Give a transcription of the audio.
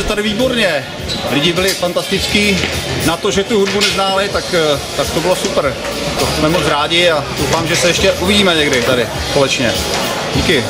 se tady výborně. Lidi byli fantastický. Na to, že tu hudbu neználi, tak, eh, tak to bylo super. To jsme moc rádi a doufám, že se ještě uvidíme někdy tady společně. Díky.